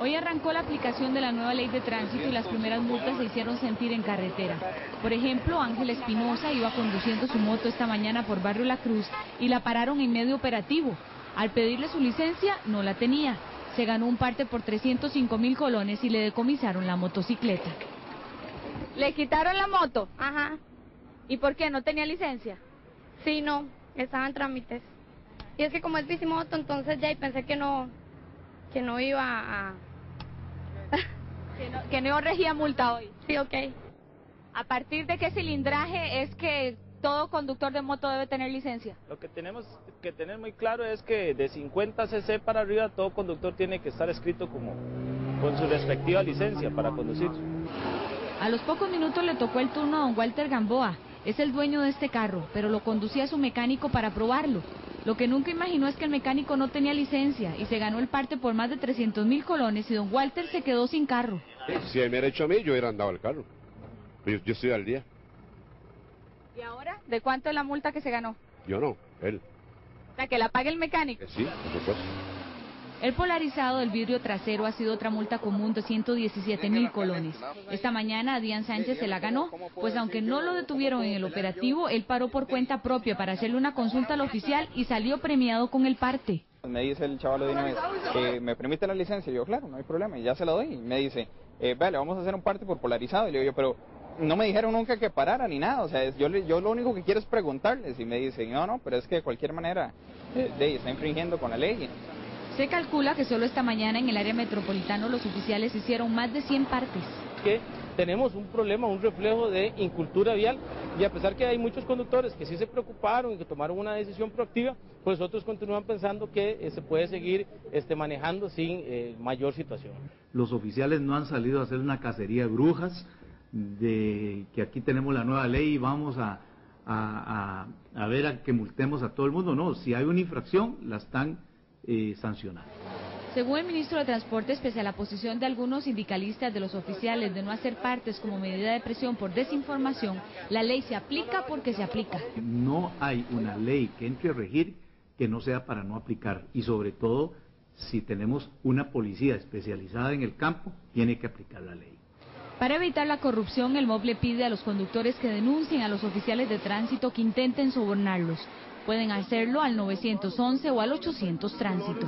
Hoy arrancó la aplicación de la nueva ley de tránsito y las primeras multas se hicieron sentir en carretera. Por ejemplo, Ángel Espinosa iba conduciendo su moto esta mañana por Barrio La Cruz y la pararon en medio operativo. Al pedirle su licencia, no la tenía. Se ganó un parte por 305 mil colones y le decomisaron la motocicleta. ¿Le quitaron la moto? Ajá. ¿Y por qué? ¿No tenía licencia? Sí, no, estaba en trámites. Y es que como es bicimoto, entonces ya y pensé que no, que no iba a... Que no, que no regía multa hoy. Sí, ok. ¿A partir de qué cilindraje es que todo conductor de moto debe tener licencia? Lo que tenemos que tener muy claro es que de 50 cc para arriba todo conductor tiene que estar escrito como con su respectiva licencia para conducir. A los pocos minutos le tocó el turno a don Walter Gamboa. Es el dueño de este carro, pero lo conducía su mecánico para probarlo. Lo que nunca imaginó es que el mecánico no tenía licencia y se ganó el parte por más de 300 mil colones y don Walter se quedó sin carro. Si me hubiera hecho a mí, yo hubiera andado el carro. Yo, yo estoy al día. ¿Y ahora? ¿De cuánto es la multa que se ganó? Yo no, él. O sea, que la pague el mecánico. Eh, Sí, por supuesto. El polarizado del vidrio trasero ha sido otra multa común de 117 mil colones. Esta mañana Adrián Sánchez se la ganó, pues aunque no lo detuvieron en el operativo, él paró por cuenta propia para hacerle una consulta al oficial y salió premiado con el parte. Me dice el chaval de una vez, eh, ¿me permite la licencia? Y yo, claro, no hay problema, y ya se la doy. Y me dice, eh, vale, vamos a hacer un parte por polarizado. Y le digo yo, pero no me dijeron nunca que parara ni nada. O sea, es- yo, le- yo lo único que quiero es preguntarles. Y me dicen, no, no, pero es que de cualquier manera eh, de, está infringiendo con la ley. Se calcula que solo esta mañana en el área metropolitana los oficiales hicieron más de 100 partes. Que tenemos un problema, un reflejo de incultura vial y a pesar que hay muchos conductores que sí se preocuparon y que tomaron una decisión proactiva, pues otros continúan pensando que eh, se puede seguir este, manejando sin eh, mayor situación. Los oficiales no han salido a hacer una cacería de brujas, de que aquí tenemos la nueva ley y vamos a, a, a- a ver a que multemos a todo el mundo. No, si hay una infracción, la están eh, sancionando. Según el ministro de Transporte, pese a la posición de algunos sindicalistas de los oficiales de no hacer partes como medida de presión por desinformación, la ley se aplica porque se aplica. No hay una ley que entre a regir que no sea para no aplicar y sobre todo si tenemos una policía especializada en el campo, tiene que aplicar la ley. Para evitar la corrupción, el MOB le pide a los conductores que denuncien a los oficiales de tránsito que intenten sobornarlos. Pueden hacerlo al 911 o al 800 tránsito.